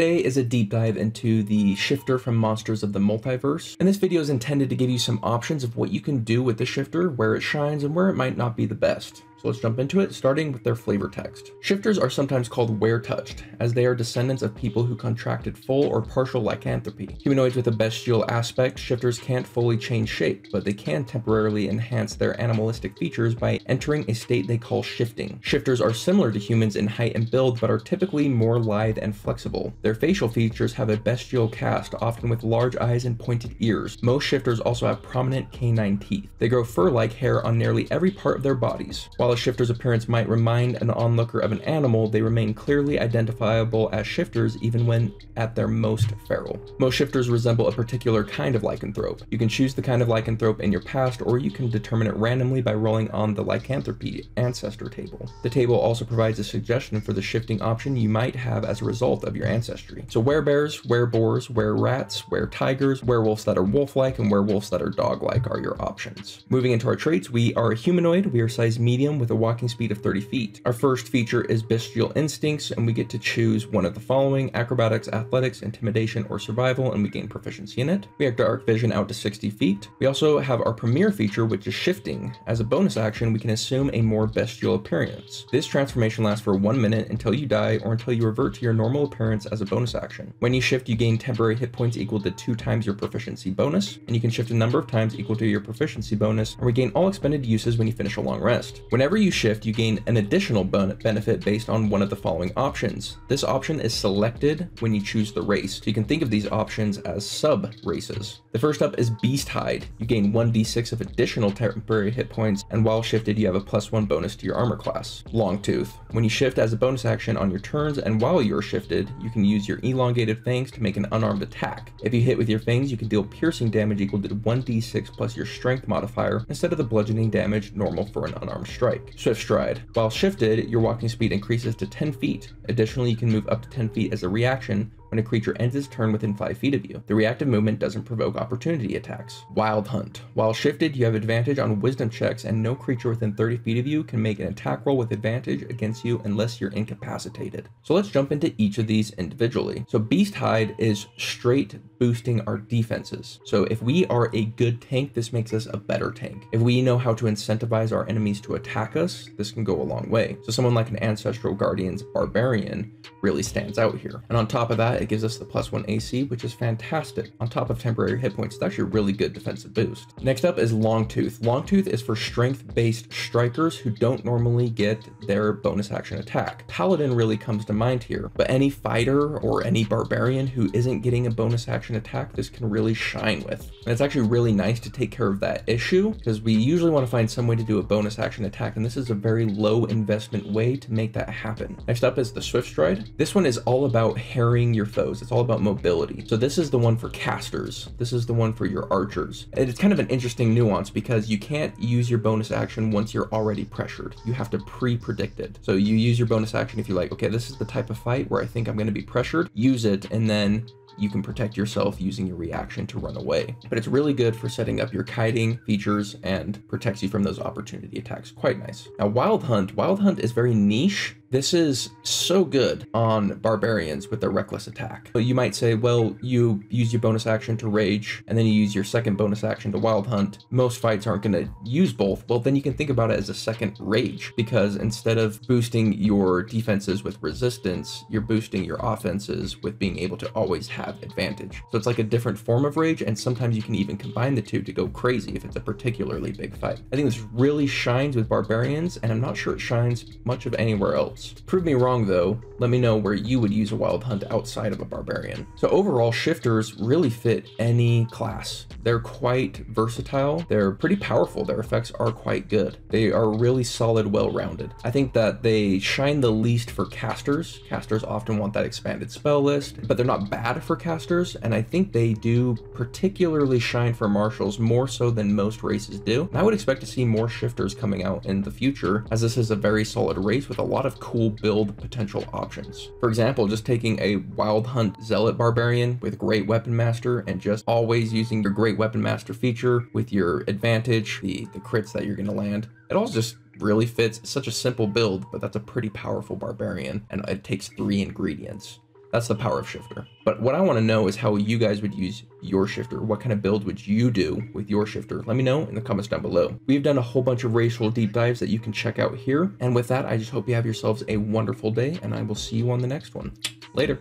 today is a deep dive into the shifter from Monsters of the Multiverse, and this video is intended to give you some options of what you can do with the shifter, where it shines, and where it might not be the best. So let's jump into it, starting with their flavor text. Shifters are sometimes called were-touched, as they are descendants of people who contracted full or partial lycanthropy. Humanoids with a bestial aspect, shifters can't fully change shape, but they can temporarily enhance their animalistic features by entering a state they call shifting. Shifters are similar to humans in height and build, but are typically more lithe and flexible. Their facial features have a bestial cast, often with large eyes and pointed ears. Most shifters also have prominent canine teeth. They grow fur-like hair on nearly every part of their bodies. While while a shifter's appearance might remind an onlooker of an animal, they remain clearly identifiable as shifters even when at their most feral. Most shifters resemble a particular kind of lycanthrope. You can choose the kind of lycanthrope in your past, or you can determine it randomly by rolling on the lycanthropy ancestor table. The table also provides a suggestion for the shifting option you might have as a result of your ancestry. So werebears, wereboars, were-rats, were-tigers, werewolves that are wolf-like, and werewolves that are dog-like are your options. Moving into our traits, we are a humanoid, we are size medium, with a walking speed of 30 feet. Our first feature is bestial instincts, and we get to choose one of the following acrobatics, athletics, intimidation, or survival, and we gain proficiency in it. We have dark vision out to 60 feet. We also have our premier feature, which is shifting. As a bonus action, we can assume a more bestial appearance. This transformation lasts for one minute until you die or until you revert to your normal appearance as a bonus action. When you shift, you gain temporary hit points equal to two times your proficiency bonus, and you can shift a number of times equal to your proficiency bonus, and regain all expended uses when you finish a long rest. Whenever Whenever you shift, you gain an additional benefit based on one of the following options. This option is selected when you choose the race, so you can think of these options as sub-races. The first up is Beast Hide. You gain 1d6 of additional temporary hit points, and while shifted, you have a plus 1 bonus to your armor class. Long Tooth. When you shift as a bonus action on your turns, and while you're shifted, you can use your elongated fangs to make an unarmed attack. If you hit with your fangs, you can deal piercing damage equal to 1d6 plus your strength modifier, instead of the bludgeoning damage normal for an unarmed strike. Swift Stride. While shifted, your walking speed increases to 10 feet. Additionally, you can move up to 10 feet as a reaction when a creature ends its turn within 5 feet of you. The reactive movement doesn't provoke opportunity attacks. Wild Hunt. While shifted, you have advantage on wisdom checks, and no creature within 30 feet of you can make an attack roll with advantage against you unless you're incapacitated. So let's jump into each of these individually. So Beast Hide is straight boosting our defenses. So if we are a good tank, this makes us a better tank. If we know how to incentivize our enemies to attack us, this can go a long way. So someone like an Ancestral Guardian's Barbarian really stands out here. And on top of that, it gives us the plus one AC, which is fantastic. On top of temporary hit points, it's actually a really good defensive boost. Next up is Longtooth. Longtooth is for strength-based strikers who don't normally get their bonus action attack. Paladin really comes to mind here, but any fighter or any barbarian who isn't getting a bonus action attack, this can really shine with. And it's actually really nice to take care of that issue because we usually want to find some way to do a bonus action attack, and this is a very low investment way to make that happen. Next up is the Swift Stride. This one is all about harrying your foes. It's all about mobility. So this is the one for casters. This is the one for your archers. And it's kind of an interesting nuance because you can't use your bonus action once you're already pressured. You have to pre-predict it. So you use your bonus action if you're like, okay, this is the type of fight where I think I'm going to be pressured, use it, and then you can protect yourself using your reaction to run away. But it's really good for setting up your kiting features and protects you from those opportunity attacks. Quite nice. Now, Wild Hunt. Wild Hunt is very niche this is so good on barbarians with their reckless attack. But you might say, well, you use your bonus action to rage, and then you use your second bonus action to wild hunt. Most fights aren't going to use both. Well, then you can think about it as a second rage, because instead of boosting your defenses with resistance, you're boosting your offenses with being able to always have advantage. So it's like a different form of rage, and sometimes you can even combine the two to go crazy if it's a particularly big fight. I think this really shines with barbarians, and I'm not sure it shines much of anywhere else. Prove me wrong though, let me know where you would use a wild hunt outside of a barbarian. So overall, shifters really fit any class. They're quite versatile, they're pretty powerful, their effects are quite good. They are really solid, well-rounded. I think that they shine the least for casters. Casters often want that expanded spell list, but they're not bad for casters, and I think they do particularly shine for martials more so than most races do. And I would expect to see more shifters coming out in the future, as this is a very solid race with a lot of cool build potential options. For example, just taking a Wild Hunt Zealot Barbarian with Great Weapon Master and just always using your Great Weapon Master feature with your advantage, the, the crits that you're going to land. It all just really fits. It's such a simple build, but that's a pretty powerful barbarian, and it takes three ingredients. That's the power of shifter. But what I want to know is how you guys would use your shifter. What kind of build would you do with your shifter? Let me know in the comments down below. We've done a whole bunch of racial deep dives that you can check out here. And with that, I just hope you have yourselves a wonderful day and I will see you on the next one. Later.